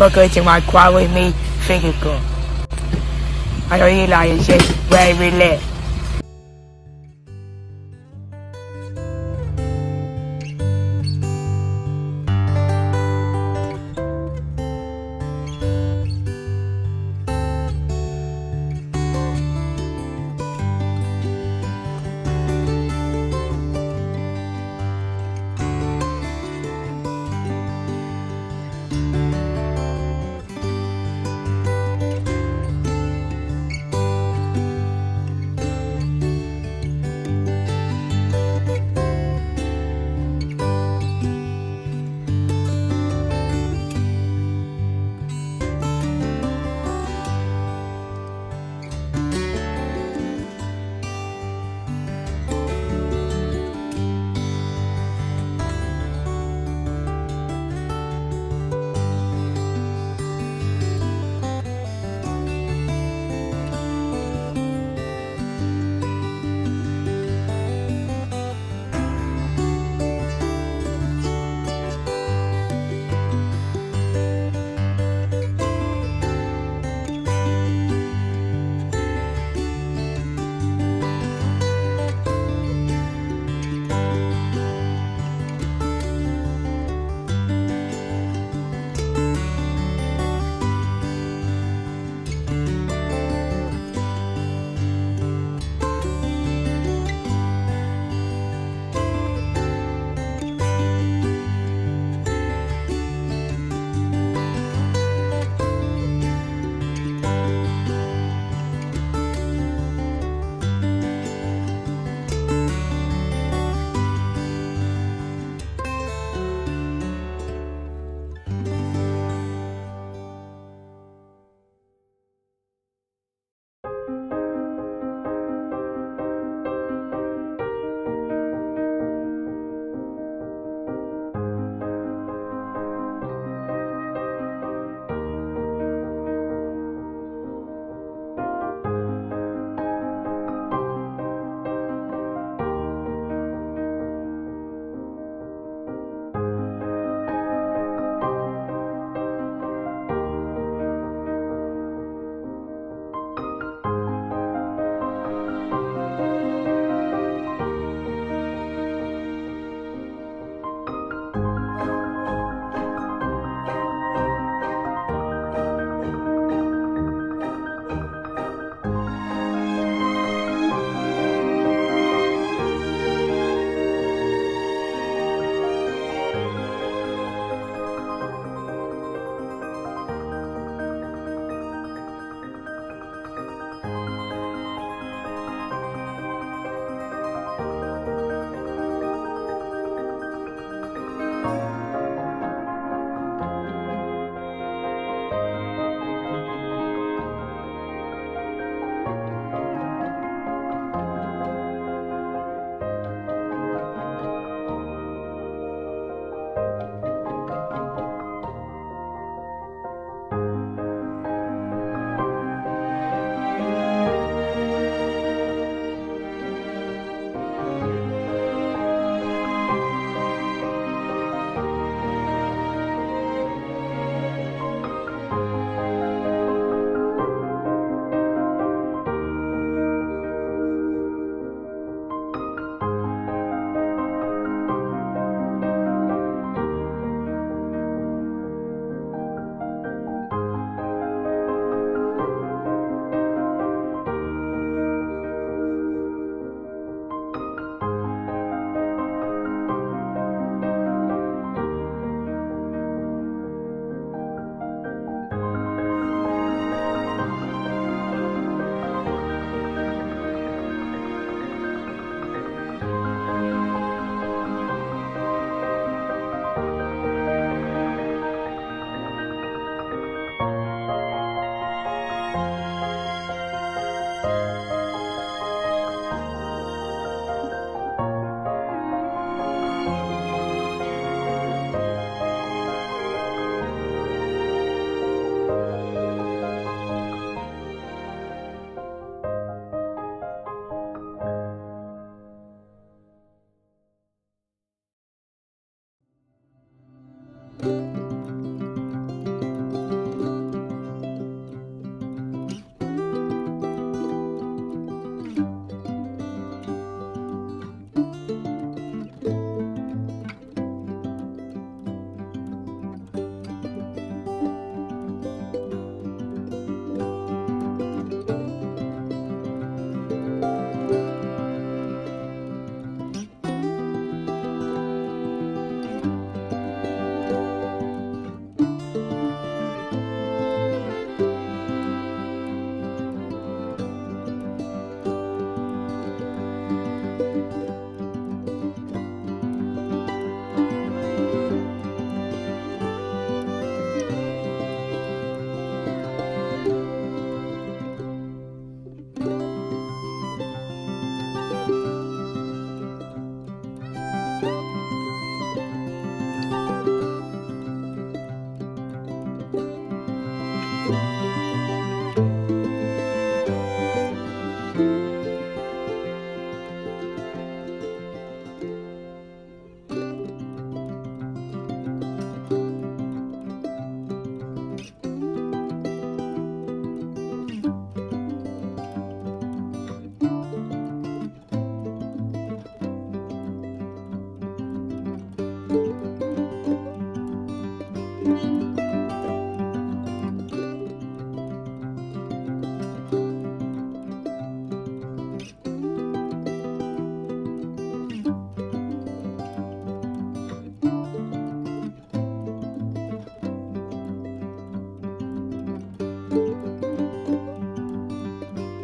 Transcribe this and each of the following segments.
Welcome to my quad with me, Finger Girl. I know you lying shit, very lit.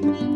Bye.